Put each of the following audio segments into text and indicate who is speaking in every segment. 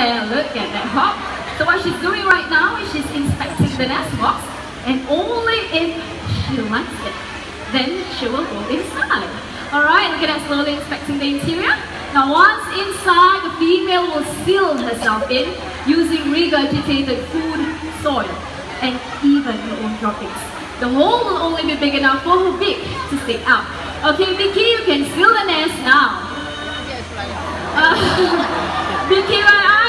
Speaker 1: there, look at that hop. So what she's doing right now is she's inspecting the nest box and only if she likes it, then she will go inside. Alright, look at that slowly inspecting the interior. Now once inside, the female will seal herself in using regurgitated food, soil, and even her own droppings. The hole will only be big enough for her beak to stick out. Okay, Vicky, you can seal the nest now. Uh, Vicky, where are you?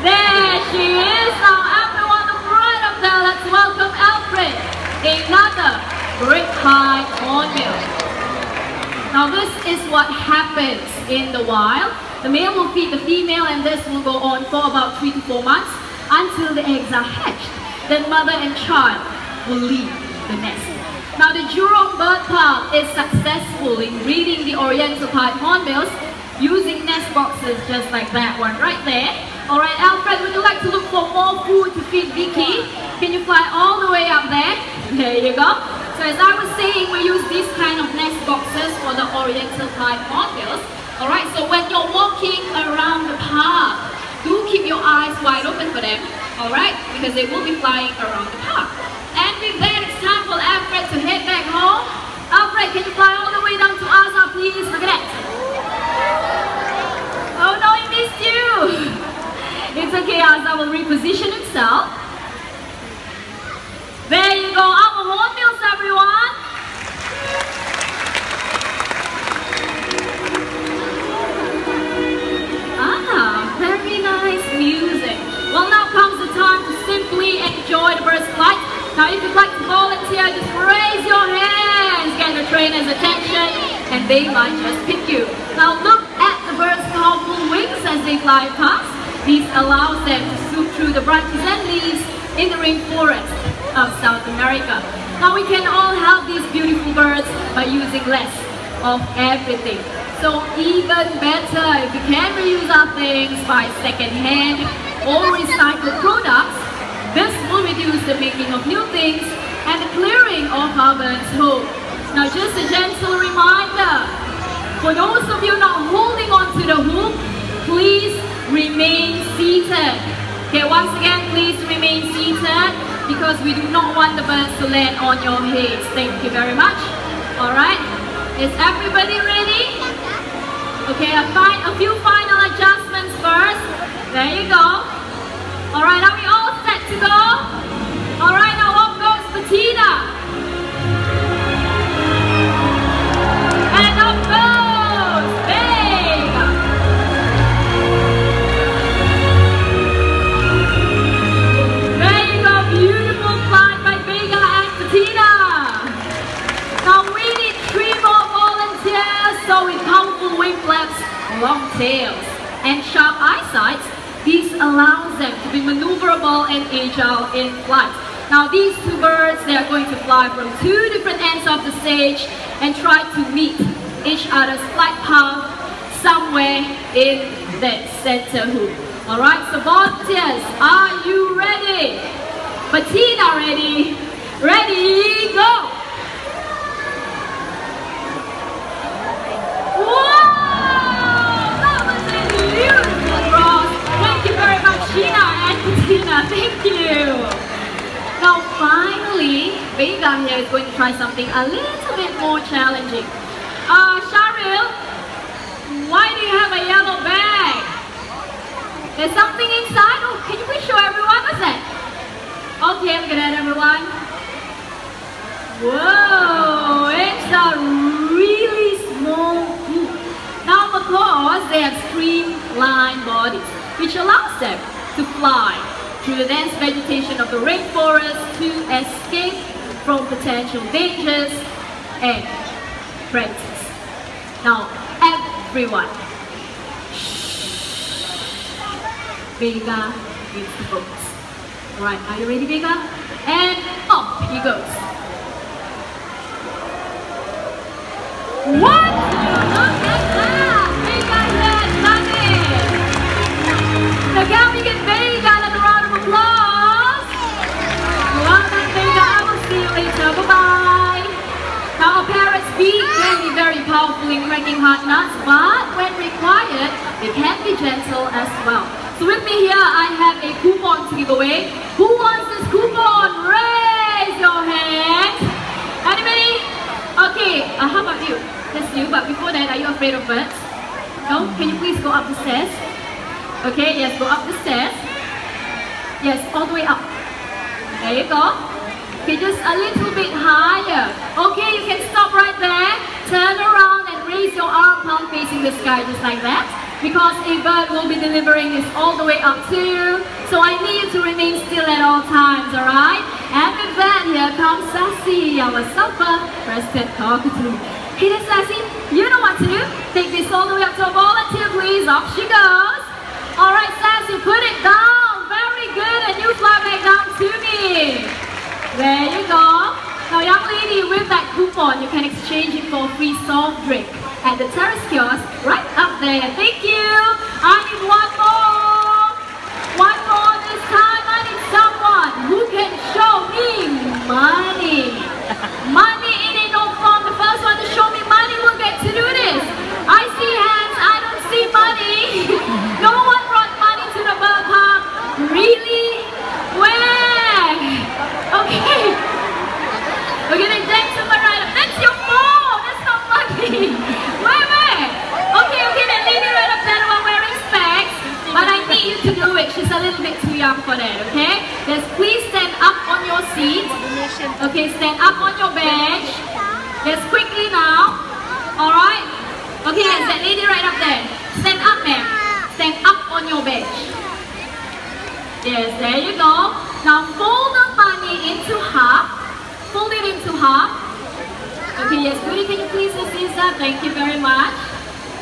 Speaker 1: There she is. Now everyone in front of her, let's welcome Alfred, another great pied hornbill. Now this is what happens in the wild. The male will feed the female and this will go on for about 3 to 4 months until the eggs are hatched. Then mother and child will leave the nest. Now the Jurong bird park is successful in breeding the oriental pied hornbills using nest boxes just like that one right there. Alright Alfred, would you like to look for more food to feed Vicky? Can you fly all the way up there? There you go. So as I was saying, we use these kind of nest boxes for the oriental pied hornbills. Alright, so when you're walking around the park, do keep your eyes wide open for them, alright? Because they will be flying around the park. And with that, it's time for Alfred to head back home. Alfred, can you fly all the way down to Asa, please? Look at that. Oh no, he missed you. It's okay, Asa will reposition himself. There you go, our hornbills, everyone. Ah, very nice music. Well, now comes the time to simply enjoy the bird's flight. Now, if you'd like to volunteer, just raise your hands, get the trainer's attention, and they might just pick you. Now, look at the bird's powerful wings as they fly past. This allows them to swoop through the branches and leaves in the rainforest of South America. Now we can all help these beautiful birds by using less of everything. So even better, if we can reuse our things by second-hand or recycled products, this will reduce the making of new things and the clearing of our birds' home. Now just a gentle reminder, for those of you not holding on to the hoop, please remain seated. Okay, once again, please remain seated because we do not want the birds to land on your heads. Thank you very much. Alright, is everybody ready? To be maneuverable and agile in flight. Now these two birds, they are going to fly from two different ends of the stage and try to meet each other's flight path somewhere in that center hoop. Alright, so volunteers, are you ready? Patina ready? Ready, go! Thank you. Now finally, Vega here is going to try something a little bit more challenging. Uh, Sharil, why do you have a yellow bag? There's something inside? Oh, can you please show everyone? What's that? Okay, look at that everyone. Whoa, it's a really small group. Now because they have streamlined bodies, which allows them to fly through the dense vegetation of the rainforest to escape from potential dangers and predators. Now, everyone, Vega needs the focus. Alright, are you ready, Vega? And off he goes. What? Bringing working hard nuts, but when required, they can be gentle as well. So with me here, I have a coupon to give away. Who wants this coupon? Raise your hand. Anybody? Okay, uh, how about you? That's you, but before that, are you afraid of birds? No? Can you please go up the stairs? Okay, yes, go up the stairs. Yes, all the way up. There you go. Okay, just a little bit higher. Okay, you can stop right there. Turn around and raise your arm palm facing the sky just like that. Because a bird will be delivering this all the way up to you. So I need you to remain still at all times, alright? And with that, here comes Sassy, our sulphur crested cockatoo. Okay then Sassy, you know what to do. Take this all the way up to a volunteer, please. Off she goes. Alright, Sassy, put it down. Very good. And you fly back down to me. There you go. Now, young lady, with coupon, you can exchange it for free soft drink at the terrace kiosk right up there. Thank you. I need one more. One more this time. I need someone who can show me. Money in a no form. The first one to show me money will get to do this. I see hands. I don't see money. no one brought money to the bird park. Really? Where? Okay. Okay, then gentleman right up. That's your phone. That's not money. Where, where? Okay, okay, then lady right up there, the one wearing specs. But I need you to do it. She's a bit too for that, okay? Just please stand up on your seat. Okay, stand up on your bench. Just quickly now. Alright? Okay, yes, that lady right up there. Stand up, ma'am. Stand up on your bench. Yes, there you go. Now fold the money into half. Fold it into half. Okay, yes, Goody, can you please assist that? Thank you very much.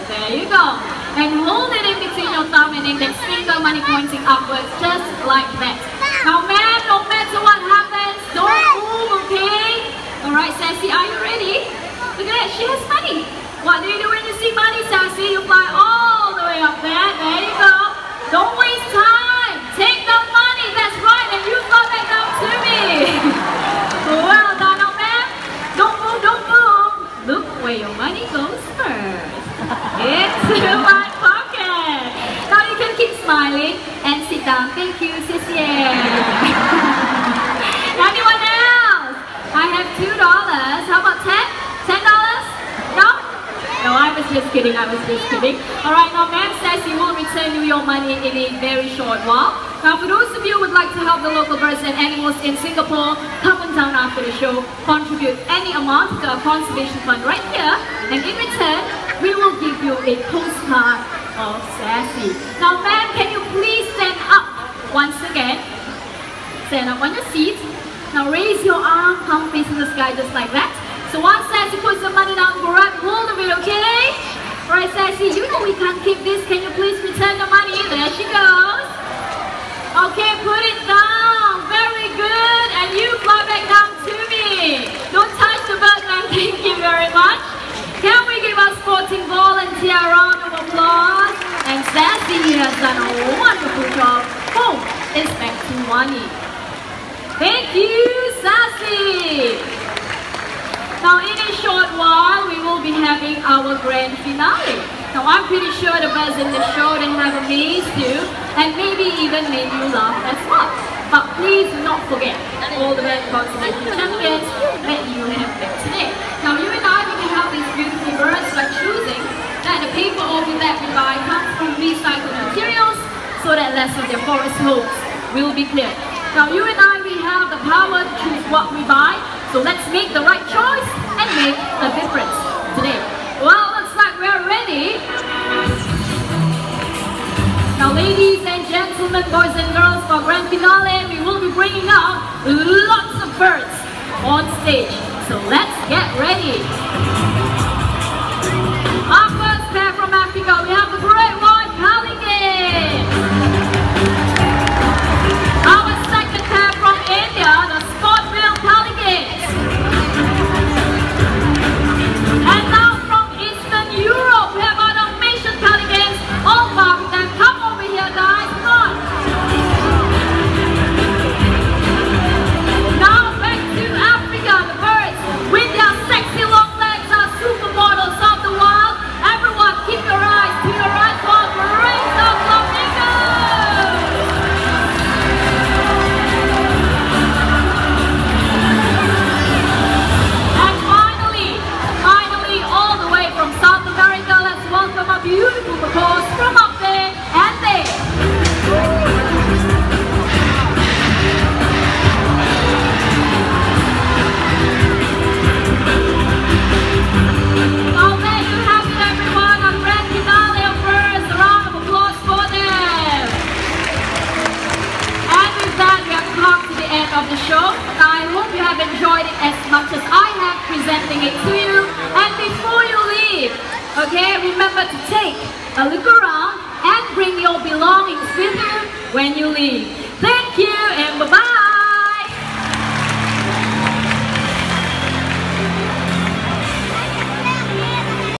Speaker 1: There you go. And hold it in between your thumb and index finger, money pointing upwards, just like that. Now, ma'am, no matter what happens, don't move, okay? Alright, Sassy, are you ready? Look at that, she has money. What do you do when you see money, Sassy? You fly all the way up there. There you go. Don't waste time. Take the money, that's right, and you fly back down to me. well done, now, ma'am. Don't move, don't move. Look where your money goes first. Into my pocket. Now you can keep smiling and sit down. Thank you, 谢谢. Anyone else? I have two dollars. How about ten? Ten dollars? No? No, I was just kidding. I was just kidding. All right, now ma'am says he will return you your money in a very short while. Now, for those of you who would like to help the local birds and animals in Singapore, come on down after the show, contribute any amount to our conservation fund right here, and in return, we will give you a postcard of Sassy. Now, ma'am, can you please stand up once again? Stand up on your seat. Now raise your arm, palm facing the sky just like that. So once Sassy puts the money down, grab hold of it, okay? Right, Sassy, you know we can't keep this. Can you please return the money? There she goes. Okay, put it down. Very good. And you fly back down to me. Don't touch the button. Thank you very much. Can we give our sporting volunteer a round of applause? Sassy has done a wonderful job. Boom, it's back to Wani. Thank you, Sassy. Now in a short while, we will be having our grand finale. Now I'm pretty sure the buzz in the show they have amazed you and maybe even made you laugh as well. But please do not forget all the bird conservation champions that you have met today. Now you and I, we can help these beautiful birds by choosing that the paper over that we buy comes from recycled materials so that less of their forest homes will be cleared. Now you and I, we have the power to choose what we buy, so let's make the right choice and make a difference today. Well, looks like we're ready. Now ladies and gentlemen, boys and girls, for grand finale, we will be bringing out lots of birds on stage. So let's get ready. Our I hope you have enjoyed it as much as I have presenting it to you. And before you leave, okay, remember to take a look around and bring your belongings with you when you leave. Thank you and bye-bye.